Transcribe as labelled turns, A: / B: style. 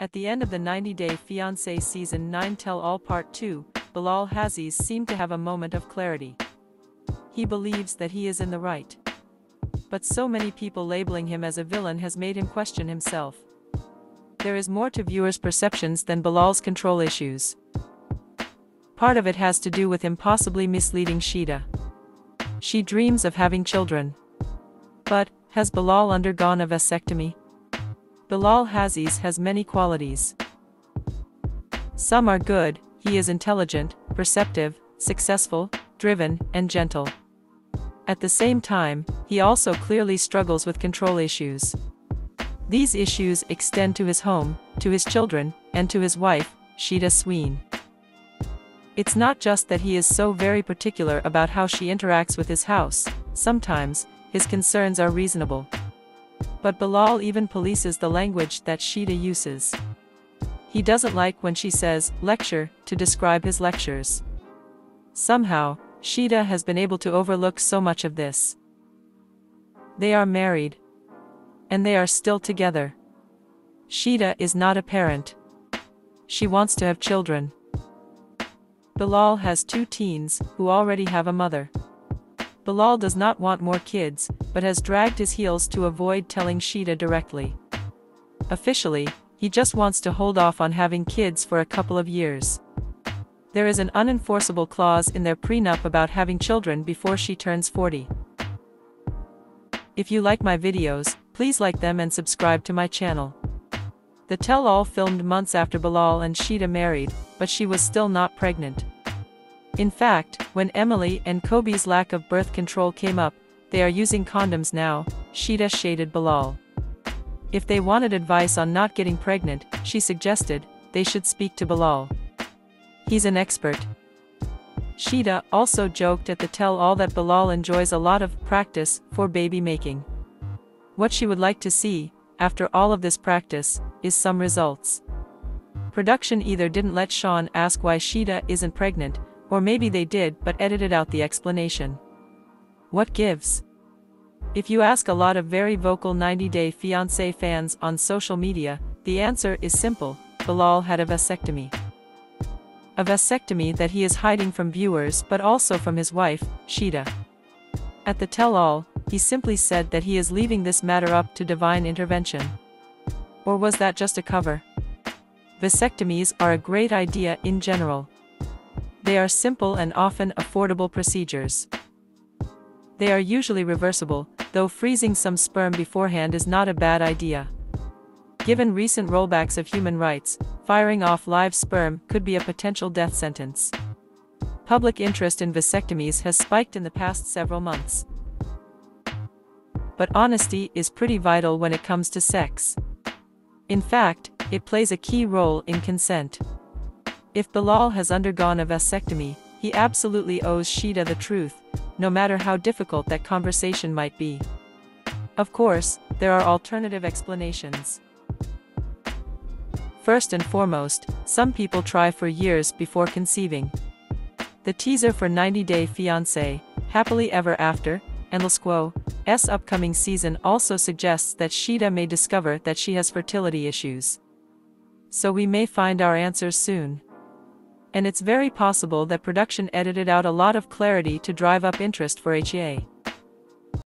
A: At the end of the 90 Day Fiancé Season 9 Tell All Part 2, Bilal Hazziez seemed to have a moment of clarity. He believes that he is in the right. But so many people labeling him as a villain has made him question himself. There is more to viewers' perceptions than Bilal's control issues. Part of it has to do with him possibly misleading Shaeeda. She dreams of having children. But, has Bilal undergone a vasectomy? Bilal Hazziez has many qualities. Some are good, he is intelligent, perceptive, successful, driven, and gentle. At the same time, he also clearly struggles with control issues. These issues extend to his home, to his children, and to his wife, Shaeeda Sween. It's not just that he is so very particular about how she interacts with his house, sometimes, his concerns are reasonable. But Bilal even polices the language that Shaeeda uses. He doesn't like when she says, lecture, to describe his lectures. Somehow, Shaeeda has been able to overlook so much of this. They are married. And they are still together. Shaeeda is not a parent. She wants to have children. Bilal has two teens, who already have a mother. Bilal does not want more kids, but has dragged his heels to avoid telling Shaeeda directly. Officially, he just wants to hold off on having kids for a couple of years. There is an unenforceable clause in their prenup about having children before she turns 40. If you like my videos, please like them and subscribe to my channel. The tell-all filmed months after Bilal and Shaeeda married, but she was still not pregnant. In fact, when Emily and Kobe's lack of birth control came up, they are using condoms now, Shaeeda shaded Bilal. If they wanted advice on not getting pregnant, she suggested, they should speak to Bilal. He's an expert. Shaeeda also joked at the tell-all that Bilal enjoys a lot of practice for baby making. What she would like to see, after all of this practice, is some results. Production either didn't let Shaun ask why Shaeeda isn't pregnant, or maybe they did but edited out the explanation. What gives? If you ask a lot of very vocal 90 Day Fiancé fans on social media, the answer is simple, Bilal had a vasectomy. A vasectomy that he is hiding from viewers but also from his wife, Shaeeda. At the tell-all, he simply said that he is leaving this matter up to divine intervention. Or was that just a cover? Vasectomies are a great idea in general. They are simple and often affordable procedures. They are usually reversible, though freezing some sperm beforehand is not a bad idea. Given recent rollbacks of human rights, firing off live sperm could be a potential death sentence. Public interest in vasectomies has spiked in the past several months. But honesty is pretty vital when it comes to sex. In fact, it plays a key role in consent. If Bilal has undergone a vasectomy, he absolutely owes Shaeeda the truth, no matter how difficult that conversation might be. Of course, there are alternative explanations. First and foremost, some people try for years before conceiving. The teaser for 90 Day Fiancé, Happily Ever After, Endless Quo's upcoming season also suggests that Shida may discover that she has fertility issues. So we may find our answers soon and it's very possible that production edited out a lot of clarity to drive up interest for HEA.